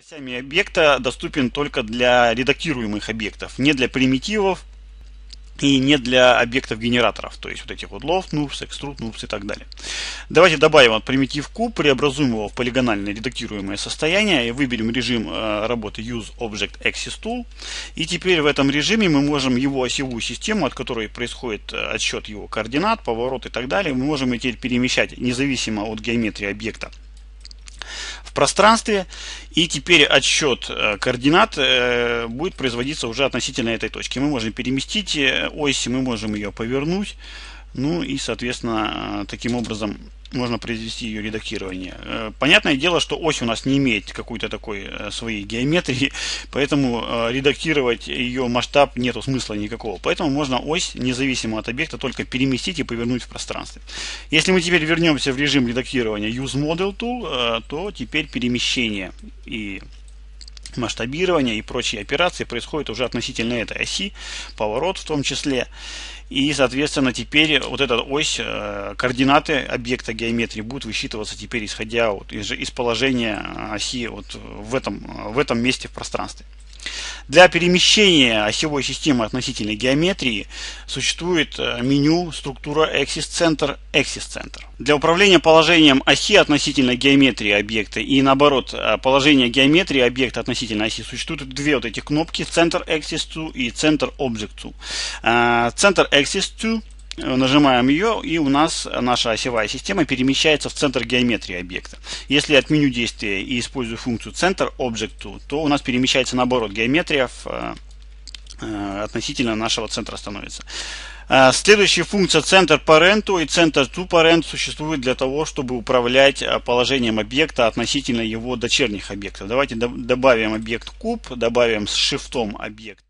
осями объекта доступен только для редактируемых объектов, не для примитивов и не для объектов генераторов, то есть вот этих вот loft, noobs, extrude, noobs и так далее. Давайте добавим вот примитив Q, преобразуем его в полигональное редактируемое состояние и выберем режим э, работы Use Object Axis Tool. И теперь в этом режиме мы можем его осевую систему, от которой происходит э, отсчет его координат, поворот и так далее, мы можем теперь перемещать независимо от геометрии объекта в пространстве. И теперь отсчет э, координат э, будет производиться уже относительно этой точки. Мы можем переместить э, ось, мы можем ее повернуть. Ну и, соответственно, таким образом можно произвести ее редактирование. Э, понятное дело, что ось у нас не имеет какой-то такой э, своей геометрии, поэтому э, редактировать ее масштаб нету смысла никакого. Поэтому можно ось, независимо от объекта, только переместить и повернуть в пространстве. Если мы теперь вернемся в режим редактирования Use Model Tool, то теперь перемещение и масштабирование и прочие операции происходят уже относительно этой оси, поворот в том числе. И, соответственно, теперь вот эта ось, э, координаты объекта геометрии будут высчитываться теперь исходя вот из, из положения оси вот в, этом, в этом месте в пространстве. Для перемещения осевой системы относительной геометрии существует э, меню структура Axis Center, Axis Center. Для управления положением оси относительно геометрии объекта и наоборот э, положение геометрии объекта относительно оси существуют две вот эти кнопки Center Axis to и Center Object to. Э, Center Axis to нажимаем ее, и у нас наша осевая система перемещается в центр геометрии объекта. Если отменю действие и использую функцию центр object, то у нас перемещается наоборот геометрия в, э, э, относительно нашего центра становится. Э, следующая функция центр parent и центр to parent существует для того, чтобы управлять положением объекта относительно его дочерних объектов. Давайте добавим объект куб, добавим с шифтом объект